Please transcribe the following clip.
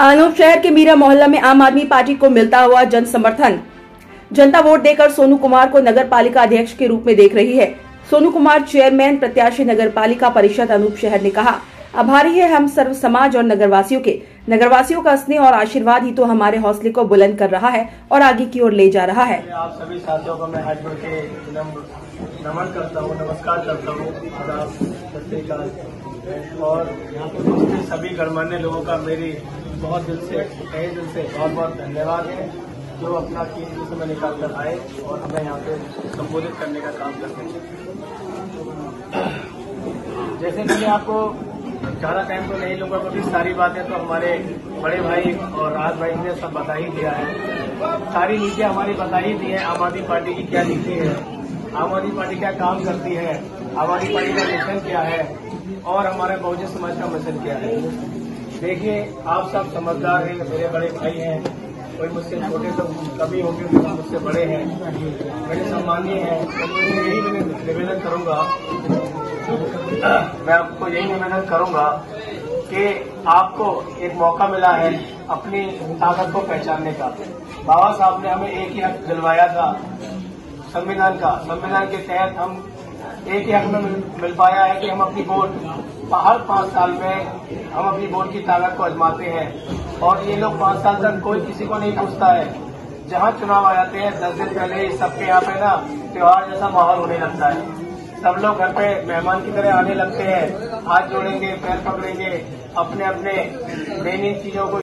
अनूप शहर के मीरा मोहल्ला में आम आदमी पार्टी को मिलता हुआ जन समर्थन जनता वोट देकर सोनू कुमार को नगर पालिका अध्यक्ष के रूप में देख रही है। सोनू कुमार चेयरमैन प्रत्याशी नगर पालिका परिषद अनूप शहर ने कहा, आभारी है हम सर्व समाज और नगरवासियों के। नगरवासियों का स्नेह और आशीर्वाद ही तो हमारे हौसले को बुलंद कर रहा है और आगे की ओर ले जा रहा है। आप सभी साथियों को मैं हाथ के नमन करता हूँ, नमस्कार करता हूँ। और यहाँ पे सभी गणमान्य लोगों का मेरी बहुत दिल से तहे दिल से बहुत बहुत धन्यवाद है जो अपना कीमती समय निकाल कर आए और हमें यहाँ पे संबोधित करने का काम करते हैं। जैसे मैंने आपको ज़्यादा टाइम तो नहीं लूँगा, क्योंकि सारी बातें तो हमारे बड़े भाई और राज भाई ने सब बता ही दिया है। सारी नीतियाँ हमारी बता ही दी है, आम आदमी पार्टी की क्या नीति है, आम आदमी पार्टी क्या काम करती है, आम आदमी पार्टी का मिशन क्या है, और हमारे बहुजन समाज का मिशन क्या है। देखिए, आप सब समझदार हैं, मेरे बड़े भाई हैं, कोई मुझसे छोटे तो कभी होंगे कोई मुझसे बड़े हैं। मेरे सम्मानीय हैं तो यही निवेदन करूँगा, मैं आपको यही निवेदन करूँगा कि आपको एक मौका मिला है अपनी ताकत को पहचानने का। बाबा साहब ने हमें एक ही हक दिलवाया था, संविधान का। संविधान के तहत हम एक ही हक में मिल पाया है कि हम अपनी वोट हर पाँच साल में हम अपनी वोट की ताकत को आजमाते हैं। और ये लोग पाँच साल तक कोई किसी को नहीं पूछता है। जहाँ चुनाव आ जाते हैं, दस दिन पहले सबके यहाँ पे ना त्यौहार जैसा माहौल होने लगता है। सब लोग घर पे मेहमान की तरह आने लगते हैं। हाथ जोड़ेंगे, पैर पकड़ेंगे अपने अपने दैनिक चीज़ों को